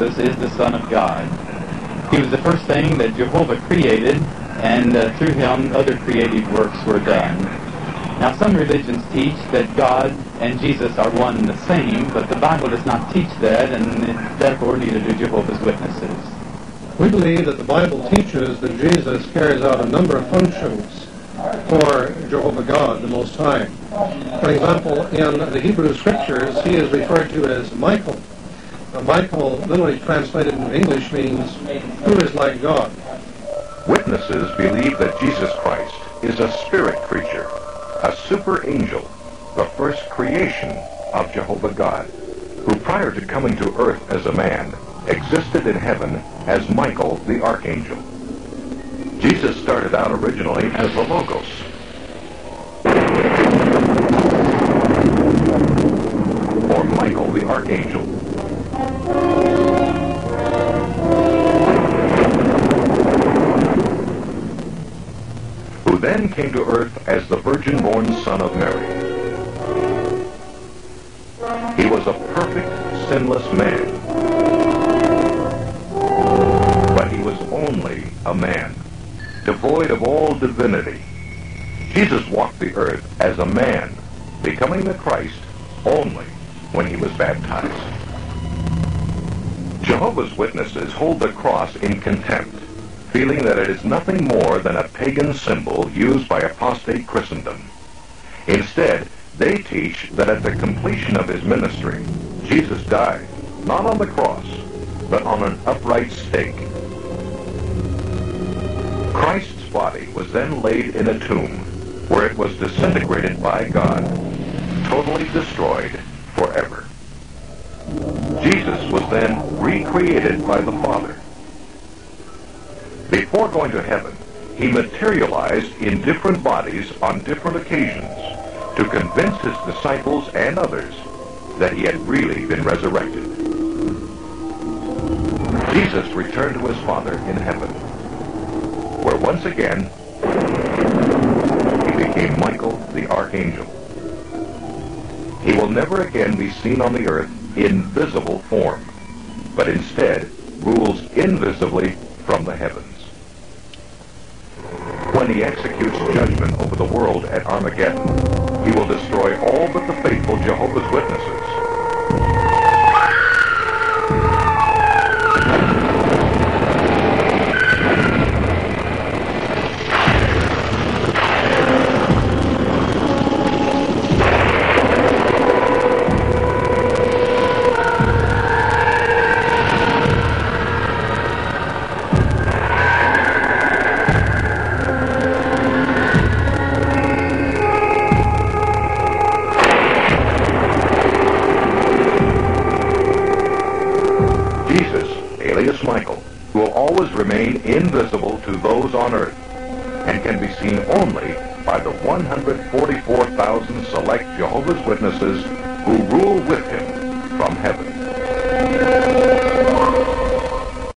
Jesus is the Son of God. He was the first thing that Jehovah created, and uh, through him other creative works were done. Now, some religions teach that God and Jesus are one and the same, but the Bible does not teach that, and therefore neither do Jehovah's Witnesses. We believe that the Bible teaches that Jesus carries out a number of functions for Jehovah God, the Most High. For example, in the Hebrew Scriptures, he is referred to as Michael. Michael, literally translated into English, means who is like God. Witnesses believe that Jesus Christ is a spirit creature, a super angel, the first creation of Jehovah God, who prior to coming to earth as a man, existed in heaven as Michael the archangel. Jesus started out originally as the Logos. Or Michael the archangel. Who then came to earth as the virgin-born son of Mary. He was a perfect, sinless man. But he was only a man, devoid of all divinity. Jesus walked the earth as a man, becoming the Christ only when he was baptized. Jehovah's Witnesses hold the cross in contempt, feeling that it is nothing more than a pagan symbol used by apostate Christendom. Instead, they teach that at the completion of his ministry, Jesus died, not on the cross, but on an upright stake. Christ's body was then laid in a tomb, where it was disintegrated by God, totally destroyed forever. Jesus was then recreated by the Father. Before going to heaven, he materialized in different bodies on different occasions to convince his disciples and others that he had really been resurrected. Jesus returned to his Father in heaven, where once again he became Michael the Archangel. He will never again be seen on the earth in visible form, but instead rules invisibly from the heavens. When he executes judgment over the world at Armageddon, he will destroy all but the faithful Jehovah's Witnesses. always remain invisible to those on Earth and can be seen only by the 144,000 select Jehovah's Witnesses who rule with him from heaven.